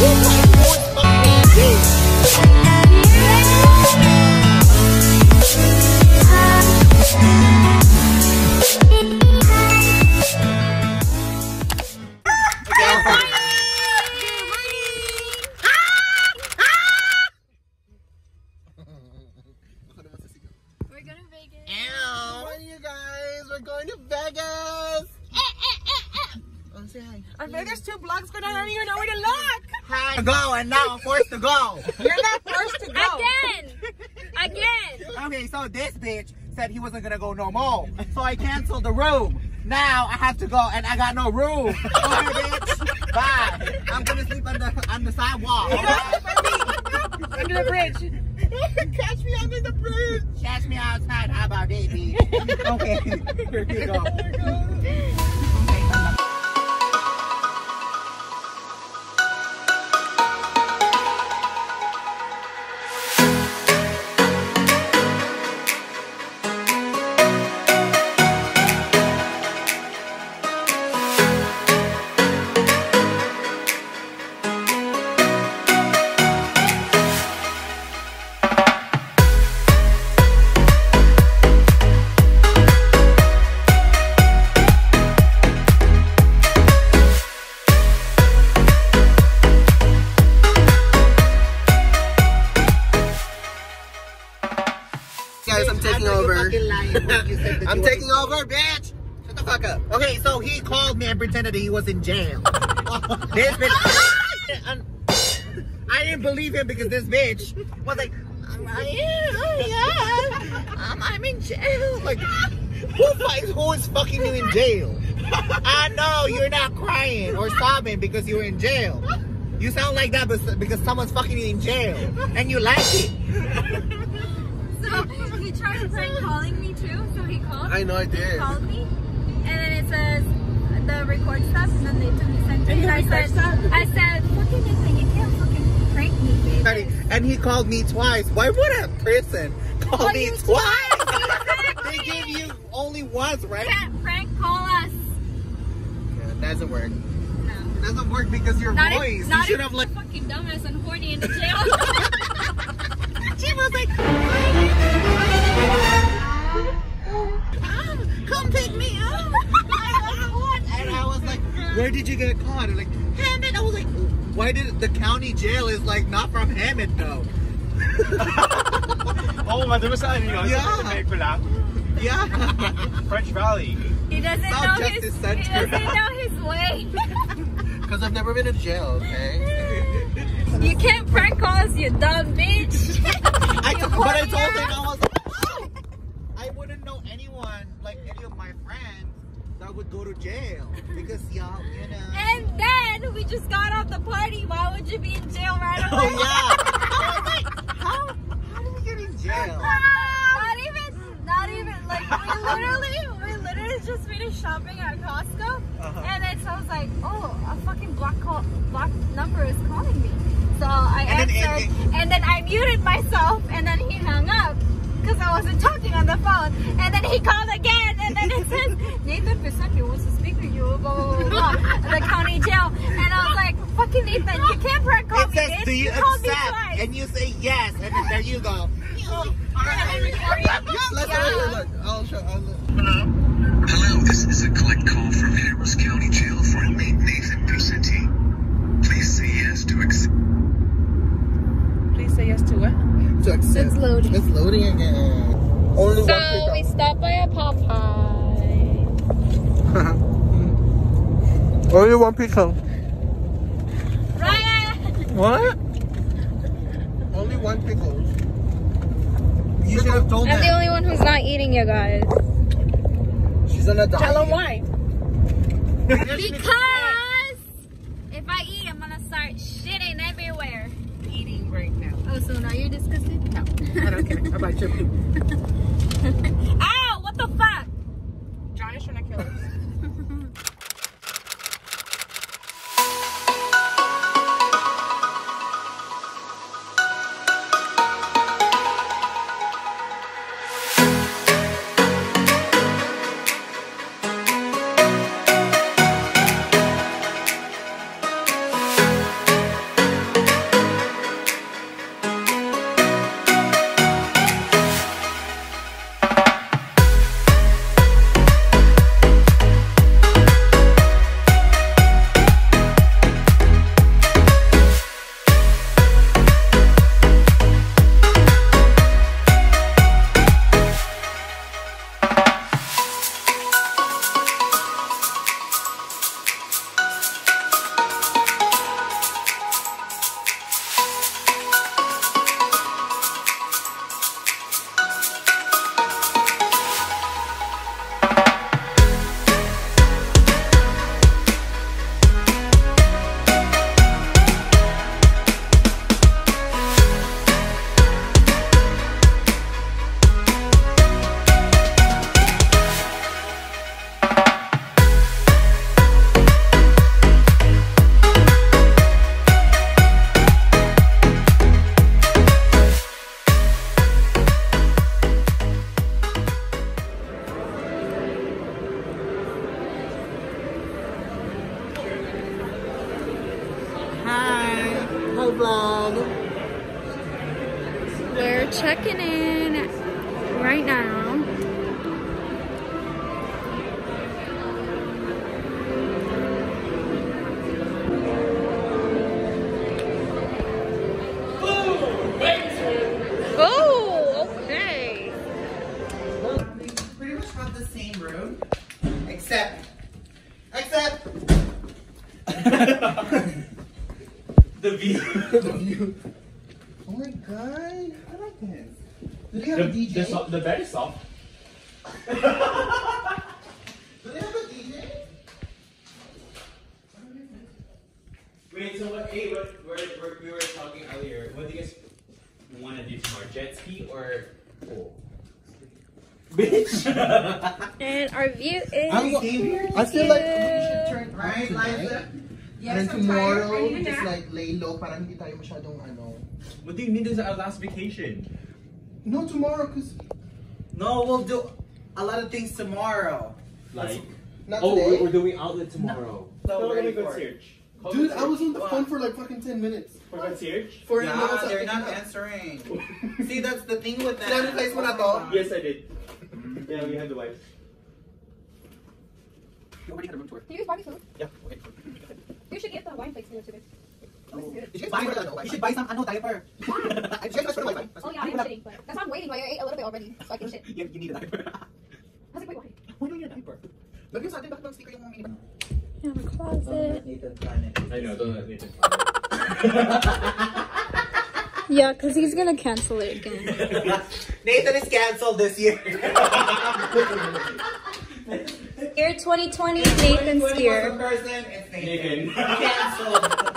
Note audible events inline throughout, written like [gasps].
We're to go and I got no room. [laughs] Okay, bitch. Bye. I'm gonna sleep on the on the sidewalk. Under the bridge. Catch me under the bridge. Catch me outside. How about that, bitch? [laughs] okay. Here you go. Guys, I'm taking over. [laughs] I'm taking over, bitch. Shut the fuck up. Okay, so he called me and pretended that he was in jail. [laughs] this bitch. [laughs] I didn't believe him because this bitch was like, yeah, oh yeah, um, I'm in jail. Like, who fights? Who is fucking you in jail? I know you're not crying or sobbing because you're in jail. You sound like that because someone's fucking you in jail and you like it. So he tried prank calling me too. So he called. I know I He did. called me, and then it says the record stuff, and then they took me sent And it. the I record said, stuff? I said, fucking Nathan, you can't fucking prank me, baby. And he called me twice. Why would a person call Call me you twice? Exactly. [laughs] they gave you only once, right? Can't prank call us. Yeah, it doesn't work. No. It doesn't work because your Not if- voice. not you should if have like. fucking dumbass and horny in the jail. [laughs] [laughs] She was like, "Come pick me up." [laughs] and I was like, "Where did you get caught?" And like, Hammond. I was like, "Why did the county jail is like not from Hammond though?" [laughs] oh, my, di ba sa ano yun? Yeah. Sa Mexico lang? Yeah. French Valley. he doesn't South know his. Justice He Center. doesn't know his way. [laughs] Because I've never been to jail. Okay. you can't prank call us, you dumb bitch. I You but I told him ass. I was like, "Oh, I wouldn't know anyone like any of my friends that would go to jail because y'all, you know. And then we just got off the party. Why would you be in jail right Oh away? yeah. [laughs] I was like, how how did we get in jail? [laughs] not even, not even. Like we literally, we literally just finished shopping at Costco, Uh-huh. and then so I was like, oh, a fucking block call, block number is calling me. So I And then- answered, and- and then I muted myself, and then he hung up. Because I wasn't talking on the phone. And then he called again. And then it says, Nathan Pisani wants to speak to you. Blah, blah, blah, blah. the county jail. And I was like, fucking Nathan, you can't prank call It me, says, bitch. do you called me accept? twice. And you say yes, and then there you go. Yeah, let's Yeah. look, look. I'll show. I'll look. Hello, this is a collect call from Harris County Jail for inmate Nathan Vicente. Please say yes to accept. Please say yes to what? To accept. It's loading. It's loading again. [laughs] Only one So we pickup. stopped by a Popeye. Only one pickup. Ryan! What? Only one pickle. You should have told me. I'm the only one who's not eating, you guys. She's on a diet. Tell him why. Because if I eat, I'm gonna start shitting everywhere. Eating right now. Oh, so now you're disgusted? No. I don't care. How about your poop? [laughs] vlog. We're checking in right now. Wait, so what? Hey, what? We're, we're, we were talking earlier. What do you guys want to do tomorrow? Jet ski or pool? Bitch. [laughs] And our view is. I'm go- I feel like we should turn right, Lysa. Yes, and then I'm tired. tomorrow, I need a just nap. like lay low para hindi tayo masyadong ano. what do you mean? This is our last vacation. No, tomorrow, cause No, we'll do a lot of things tomorrow. Like, not oh, today. we're, we're doing outlet tomorrow. So Call ready the for it. concierge. Call Dude, I was on the What? phone for like fucking 10 minutes. For concierge? For Yeah, ano, sa they're akin not na. answering. [laughs] See, that's the thing with that. Sinabi mo na to? Yes, I did. Mm-hmm. Yeah, we had the wife. You already had a room tour. Do you use barbie food? Yeah, okay. You should get the wine flakes here too. Did you guys buy ano, You should buy some ano diaper. Did you guys ask for the Wi-Fi? Oh yeah, I'm shitting, but that's why I'm waiting. Like, I ate a little bit already, so I can shit. [laughs] You, you need a diaper. I was like, wait, why? [laughs] Why do you need a diaper? Lagyan sa atin, bakit bang sticker yung mini In the closet. I know, don't let me [laughs] Yeah, because he's gonna cancel it again. [laughs] Nathan is canceled this year. Year 2020, Nathan's When he was a here. person, it's Nathan. Nathan. Canceled.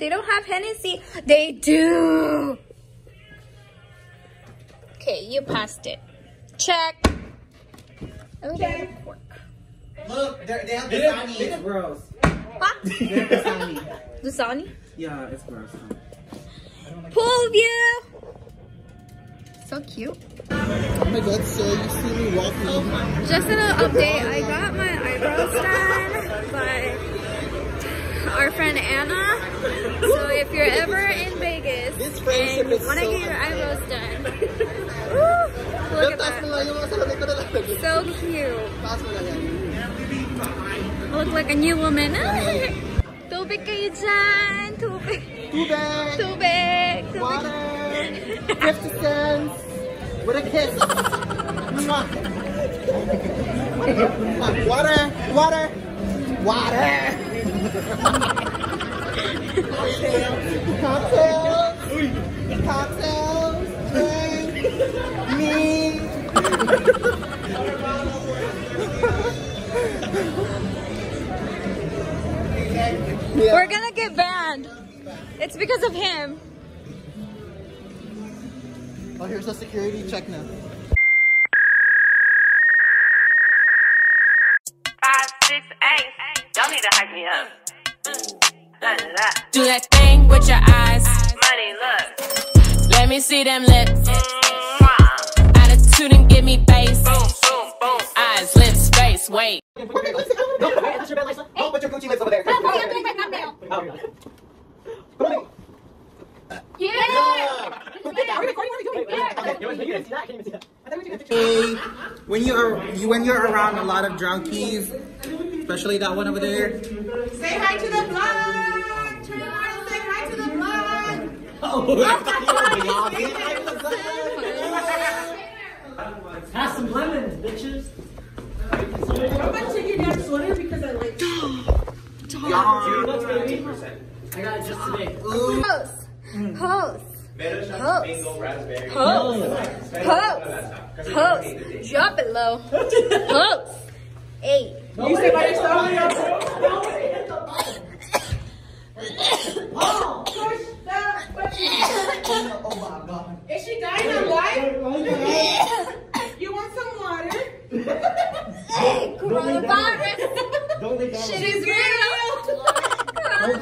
They don't have Hennessy. They do. Okay, you passed it. Check. Okay. Look, they're, they have They the have- Sunny. they It's gross. What? They have the [laughs] Sunny. Dasani? Yeah, it's gross. Pool view. So cute. Oh my god, so you see me walking. Just a little update. I got my eyebrows done by our friend Anna. So if you're ever in Vegas and you want to so get your eyebrows done, [laughs] look at that. lang yung mga salamin ko na lang. So cute. Taas mo lang yan. I look like a new woman. [laughs] Tubig kayo dyan. Tubig! Tubig. Tubig. Water! [laughs] 50 cents! With a kiss! Water! Water! Water! Cocktails! Cocktails! Drink! Me! Yeah. We're gonna get banned. It's because of him. Oh, here's a security check now. Do that thing with your eyes. Money, look. Let me see them lips. Mwah. Attitude and give me face. Boom, boom, boom. Eyes, lips, face, wait. No, that's your bed, Lysa. Don't put your Gucci lips over there. Hey, when you are you, when you're around a lot of drunkies, especially that one over there. Say hi to the vlog. Turn around and say hi to the vlog. Have some lemons, bitches. I'm about to take your dad's sweater because I like I got it just today. Pose. Pose. Meron siyang Pose. mango raspberry. Pose. Pose. Pose. Drop it low. [laughs] Pose. Eight. You say by yourself? Push that button. Is she dying of life? You want some water? Coronavirus. Shit is real. You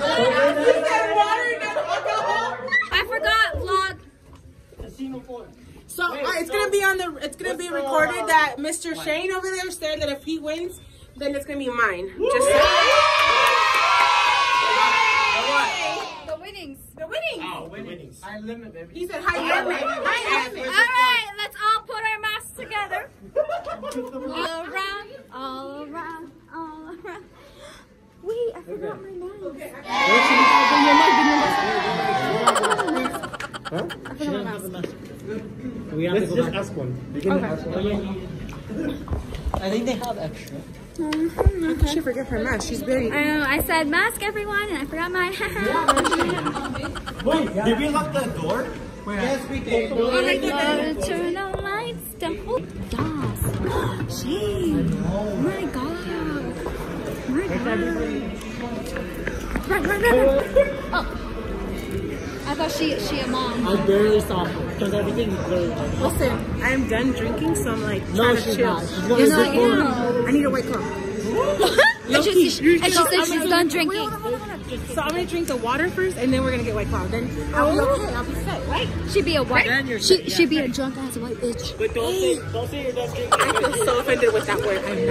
said water, not alcohol. I forgot vlog. So uh, it's gonna be on the. It's gonna be recorded that Mr. Shane over there said that if he wins, then it's gonna be mine. Just The winnings. the winnings. Oh, winnings. I limit, baby. He said high limit. High All limit. right, let's all put our masks together. all around, all around, all around. Wait, I forgot my mask. We have Let's to go just back. ask one. We can ask one. I think they have extra. She forgot her mask. She's very. I know, I said mask everyone and I forgot my [laughs] Wait, did we lock the door? Yes, we did. Oh, Gotta turn the lights down. Oh, yes. [gasps] Shane. Oh my god. My god. Run, run, run, run. Oh. I thought she she a mom. I barely saw her because everything is blurry. Listen, I'm done drinking, so I'm like No, trying to chill. not. She's going You're to not, drink you know. I need a white claw. [laughs] and she, she, and she said she's done drinking. So I'm gonna drink the water first, and then we're gonna get white claw. Then I'll be okay. I'll be set, right? She'd be a white. Then you're She, yeah, she'd be a drunk ass white bitch. But don't say, don't say you're done drinking. I feel so offended with that word. I'm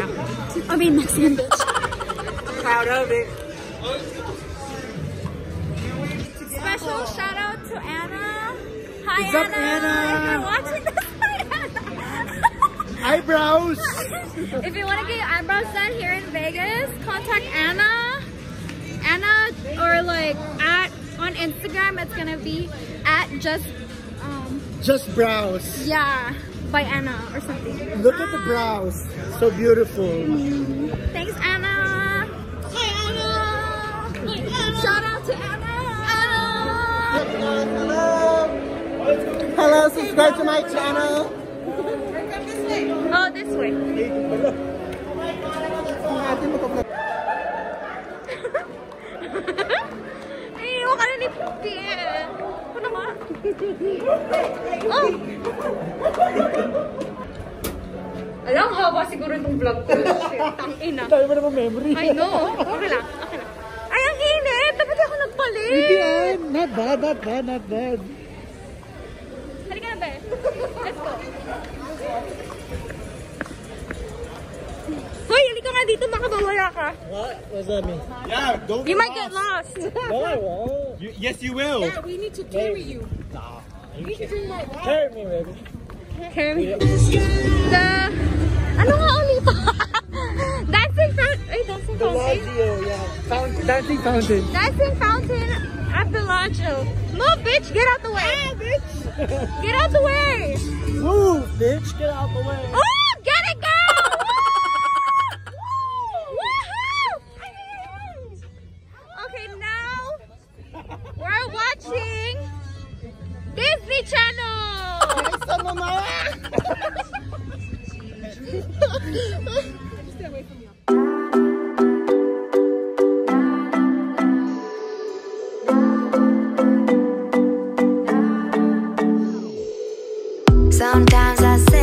not I mean Mexican bitch. [laughs] proud of it. Oh, Special shout out to Anna. Hi What's up, Anna. Anna? If you're watching this, [laughs] hi Anna. Eyebrows! If you want to get your eyebrows done here in Vegas, contact Anna. Anna or like at on Instagram, it's gonna be at just um Just brows. yeah by Anna or something. Look at the brows. So beautiful. Thanks Anna. Anna. Hello, subscribe to my channel. Oh, this way. [laughs] Ay, huwag ka na ni Puti eh. Ako naman. Oh! Alam, haba siguro itong vlog ko. Shit, ang ina. Tayo mo naman memory. I know. Okay lang, ako nagpalit! Not bad, not bad, not bad. Halika na, be. Let's go. Hoy, halika nga dito, makabawala ka. What? What's that mean? Yeah, don't You might get lost. [laughs] No, I won't. You, yes, you will. Yeah, we need to carry you. You need to drink more water. Carry me, baby. Carry. The, ano nga ulit? Dancing fountain. Dancing fountain. Bellagio, yeah. Fountain, dancing fountain. Dancing fountain at Bellagio. Move, bitch. Get out the way. bitch. Get out the way. Move, bitch. Get out the way. Oh, Sometimes I say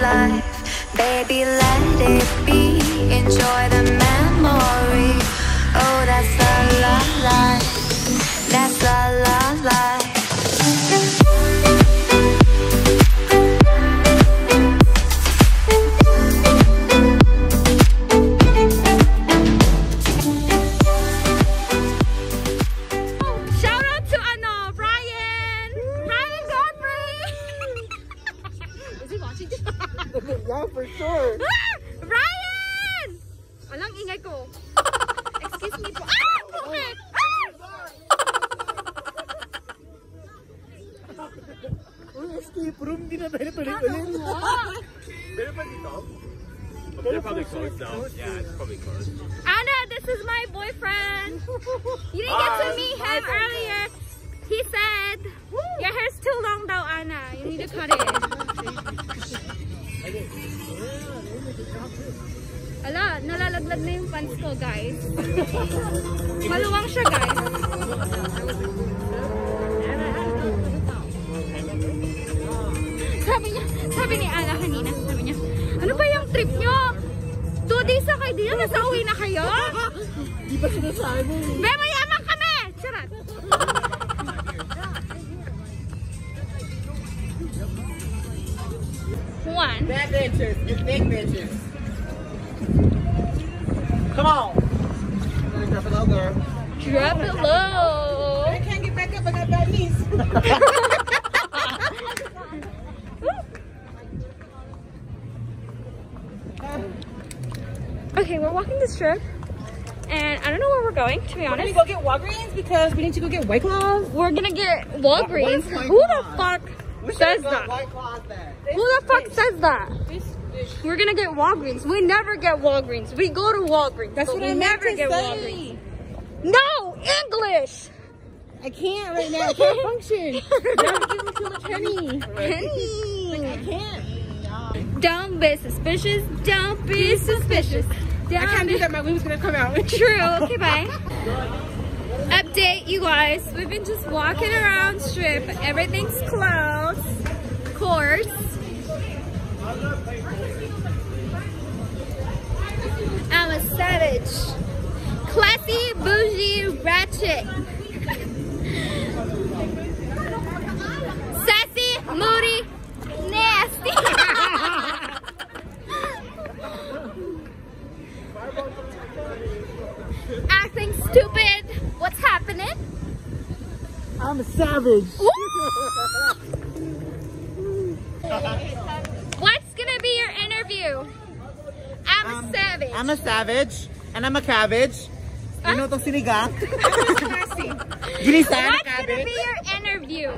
life. Baby, let it be. Enjoy the probably closed though. Yeah, it's probably closed. Anna, this is my boyfriend. [laughs] You didn't get to Ah, meet him earlier. He said, your hair's too long though, Anna. You need to cut it. Ala, nalalaglag na yung pants ko, guys. [laughs] Maluwang siya, guys. Days na kayo nasa uwi na kayo? Di ba sinasabi? Be, eh? mayaman kami! Charot! One. Bad bitches, you big bitches. Come on. Drop it low, girl. Drop it low. I can't get back up. I got bad knees. [laughs] Okay, we're walking the strip. And I don't know where we're going, to be honest. We're gonna go get Walgreens because we need to go get White Claws. We're gonna get Walgreens. Who the fuck We says that? White claws there. Who the fuck says that? We're gonna get Walgreens. We never get Walgreens. We go to Walgreens. That's what we I meant never to get say. Walgreens. No! English! I can't right now. I can't [laughs] function. You have to give me too much honey. Penny! I can't. Don't be suspicious. Don't be suspicious. I can't do that. My wing was gonna come out. [laughs] True. Okay, bye. Update, you guys. We've been just walking around strip. Everything's closed. Of course. I'm a savage. Classy, bougie, ratchet. [laughs] Sassy, moody, Acting stupid. What's happening? I'm a savage. What's gonna be your interview? I'm a um, savage. I'm a savage, and I'm a cabbage. You know itong sinigang? [laughs] Ginisa [laughs] na What's gonna be your interview?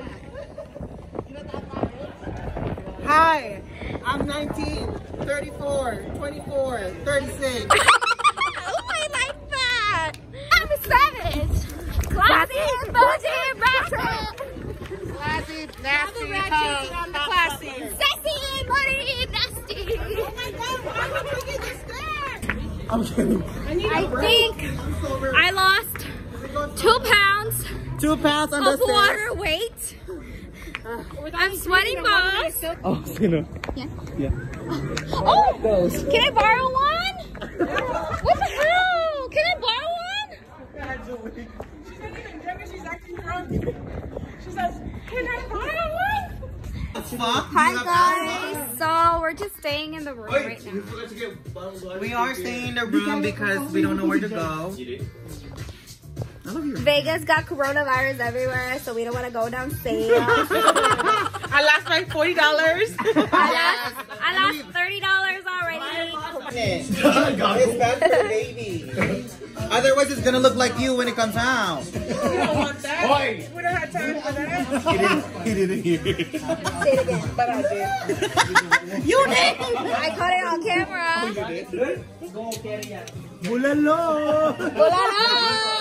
Hi, I'm 19, 34, 24, 36. [laughs] oh, I like that. I'm a savage. Classy, bougie, ratchet. Classy, nasty, I'm the classy. Sassy, moody, nasty. Oh my god, why would you get this skirt? I'm kidding. I think I lost two pounds Two pounds on the water weight. I'm sweating balls. Oh, sino? Yeah. Yeah. Oh, can I borrow one? What the hell? Can I borrow one? She's not even drunk and she's acting drunk. She says, can I borrow one? Hi guys. So we're just staying in the room right now. We are staying in the room because we don't know where to go. You did? I love you. Vegas got coronavirus everywhere, so we don't want to go downstairs. [laughs] I lost my $40. I lost, I lost thirty dollars already. [laughs] It's bad for baby. [laughs] Otherwise, it's gonna look like you when it comes out. You don't want that. Oi! We don't have time for that. He didn't, he didn't hear it. Say it again. But I did. You did! I caught it on camera. Oh, Bulalo! Wala na.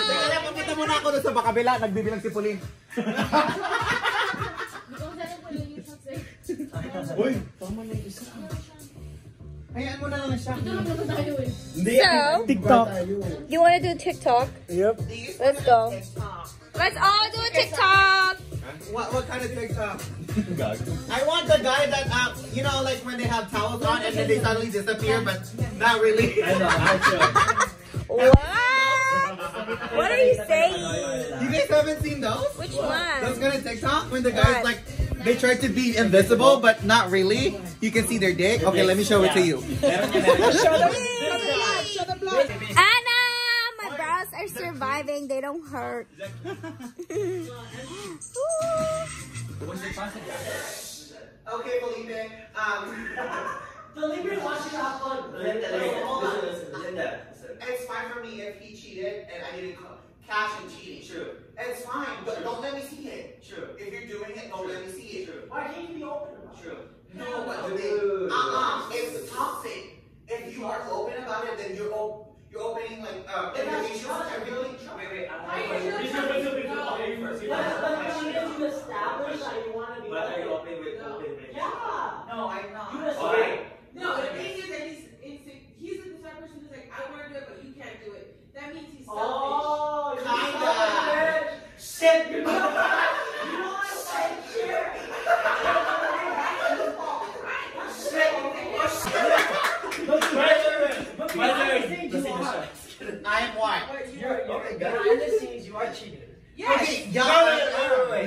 Teka lang, pupunta muna ako doon sa bakabila. Nagbibilang si Pauline. Uy! Hayaan mo na lang siya. So, TikTok. you want to do TikTok? Yep. Let's go. Let's all do a TikTok. What, what kind of TikTok? [laughs] I want the guy that, uh, you know, like when they have towels on and then they suddenly disappear, but not really. I know, I [laughs] What? What are you saying? You guys haven't seen those? Which Those one? kind of TikTok when the guys like they try to be invisible but not really. You can see their dick. Okay, let me show it to you. Anna, my brows are surviving. They don't hurt. [laughs] Okay, Felipe. Um, [laughs] Felipe washing up on Linda. Hold on. Linda. It's fine for me if he cheated and I didn't. co- cash and cheating. True. It's fine, but don't let me see it. True. If you're doing it, don't let me see it. True. Why can't you be open about it? True. No, but do they? Uh-uh. It's toxic. If you are open about it, then you're op- you're opening like uh, Then that's invitations trust. to everything. Wait, wait, I'm Why not you Please, sure? please, please, please, okay, you first. you But but the Question. thing you establish that you want to be But are you open. open with No. open relationship? Yeah. No, I'm not. You Okay. No, the thing is that he's insecure. He's the type of person who's like, I want to do it, but you can't do it. That means he's selfish. Oh, Kinda. selfish. Shit, [laughs] you know what? You know what? Shit. But but behind the scenes, you are. I am white. But you You're, are. you're, behind the scenes, you are cheating. Yes. Okay, yeah.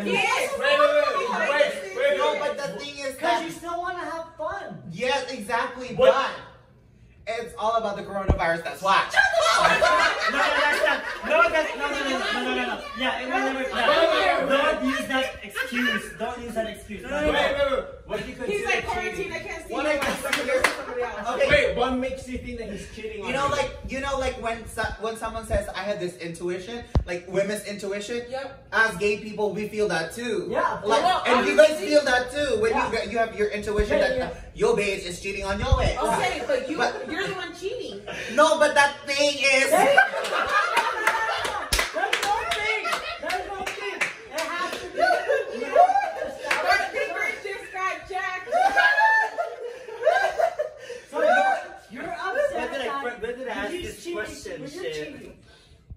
Yes. Wait, wait, wait, wait, wait, No, wait. but the thing is Because that you still want to have fun. yes, exactly, What? but it's all about the coronavirus. That's why. No, no, that's not. No, that's no, no, no, no, no, no, no. Yeah, it will never. Yeah. Don't use that excuse. Don't use that excuse. Wait, wait, wait. What do you He's consider like quarantine. cheating? I can't see What you. I I'm consider- somebody else. Okay. Wait, what makes you think that he's cheating on You know, like you know, like when so, when someone says, "I had this intuition," like women's intuition. Yep. As gay people, we feel that too. Yeah. Like, Well, and you guys feel that too when Yeah. you you have your intuition Yeah, that yeah. uh, your bitch is cheating on your ex. Okay, but you But- you're the one cheating. No, but that thing is. [laughs] There's no thing. There's no thing. It has to be. You know, My established. finger just got jacked. So you're, you're upset When did I- that when did I ask he's this cheating question, when you're shit? cheating.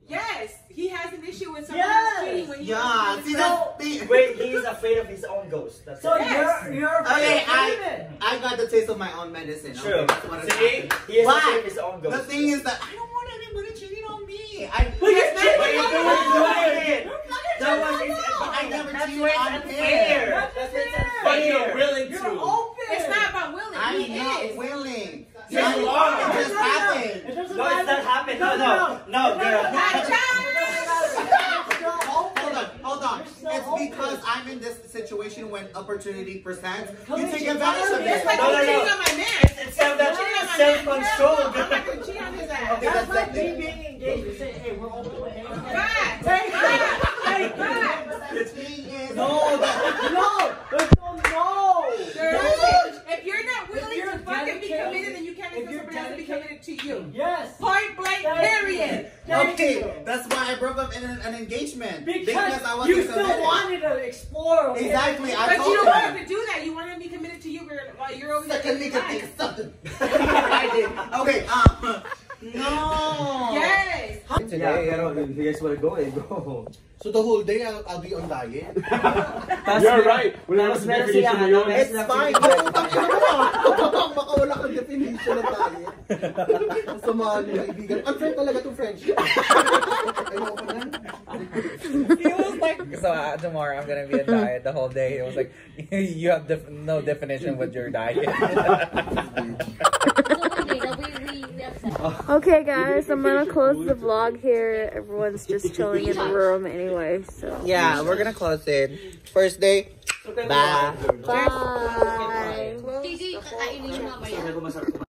Yes, he has an issue with someone Yes. else cheating when he Yeah, see with that thing. Wait, he's afraid of his own ghost. That's So it. Yes. you're you're Okay, afraid I of I got the taste of my own medicine. True. Okay, that's what See, he is afraid of his own The thing is that I don't want anybody cheating on me. I But you're Yes, cheating but you on do me. it. That was I never cheated why it's on him. That's why it's unfair. But you're willing to. You're open. It's not about willing. I'm not willing. Yes, I- you are. It just happened. No, it's not happened. It No, doesn't no. No, girl. doesn't matter. Gotcha. It doesn't matter. You're still open. Hold on, hold on. You're still It's open. Because I'm in this situation when opportunity presents. You take advantage of it. It's like No, you no, cheating no. on my man. It's self Cheating on my self man. control. I'm not gonna cheat on his ass. Okay, That's that's like the me thing. being engaged. You say, hey, we're open with anything. Bad. Hey, Bad. hey, Bad. The thing is, No, that- no, there's no no. Dirty. If you're not willing you're to fucking be dedicated- committed, then you can't if expect you're somebody else to be committed to you. Yes. Point blank, Thank period. Thank Okay, you. that's why I broke up in an, an engagement. Because, I wasn't you still committed. wanted to explore. okay? Exactly, I But you don't him. want to do that. You want to be committed to you while you're over Suck a there. nigga dick, something. [laughs] I did. Okay, um, [laughs] no. Yes. Today, I don't. If you guys want to go, eh, go. So the whole day I'll, I'll be on diet. You're right. Wala Tapos sa meron definition siya, mo ano, yun. meron It's silang fine. pinipili. Putang ina mo. Baka wala kang definition ng diet. Samahan mo kaibigan. Unfair talaga to friendship. Ayoko na. He was like, so uh, tomorrow I'm gonna be on diet the whole day. It was like, [laughs] you have def- no definition with your diet. [laughs] Okay, guys, I'm gonna close the vlog here. Everyone's just chilling in the room anyway, so. Yeah, we're gonna close it. First day. Bye. Bye. Sabi ko masarap kumain.